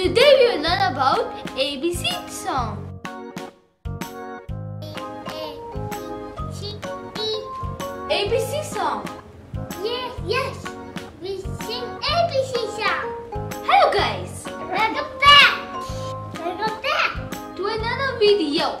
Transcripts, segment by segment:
Today we will learn about ABC song. ABC song. Yes, yes. We sing ABC song. Hello guys, Welcome back. Welcome back. to another video.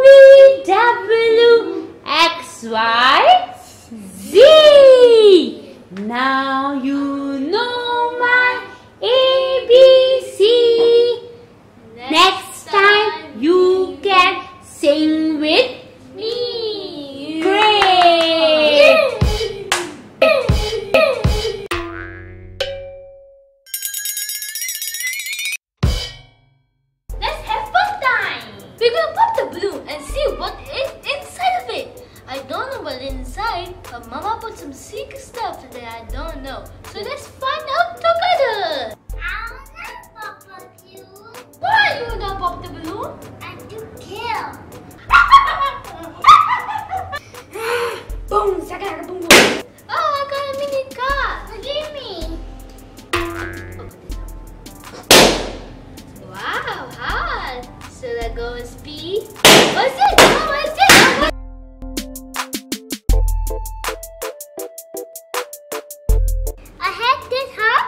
We're gonna pop the balloon and see what is inside of it. I don't know what's inside, but Mama put some secret stuff that I don't know. So let's find Should I go? What's it? Oh, what's it? Oh, I had this heart.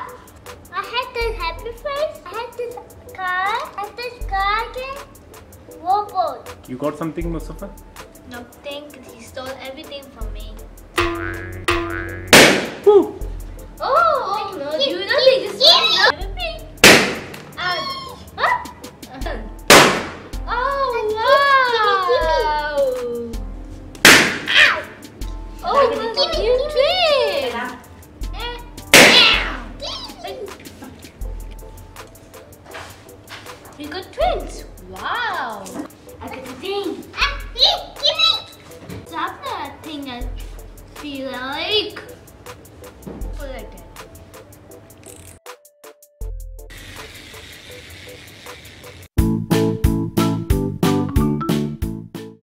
I had this happy face. I had this car. I had this garden. Robot. You got something, Mustafa? No, think he stole everything from me. Woo! Oh, oh, no, you don't think this Oh, Give me, look, you me. twin. We got twins. Wow. I got the thing. Ah, give me. Stop that thing I feel like.